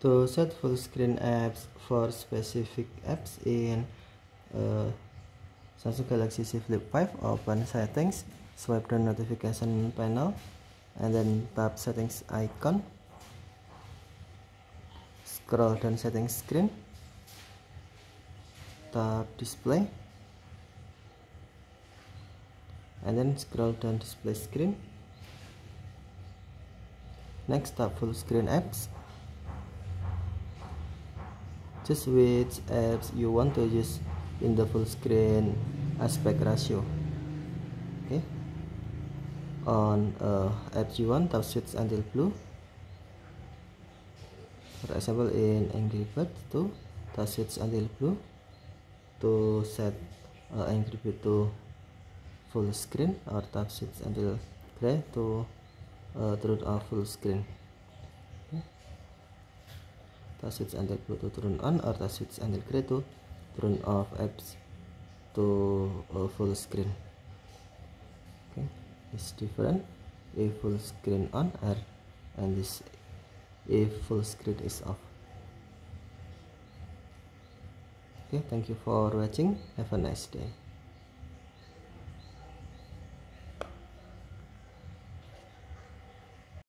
to set full screen apps for specific apps in uh, Samsung Galaxy Z Flip 5 open settings swipe down notification panel and then tap settings icon. Scroll down settings screen. Tap display. And then scroll down display screen. Next tap full screen apps choose which apps you want to use in the full screen aspect ratio. Okay. On uh, apps you want tap switch until blue. For example in Angry Birds to tap switch until blue. To set uh, Angry Bird to full screen or tap switch until gray to uh, turn off full screen touch switch until to turn on. Or touch switch until to turn off. Apps to uh, full screen. Okay it's different. If full screen on or and this if full screen is off. Okay thank you for watching. Have a nice day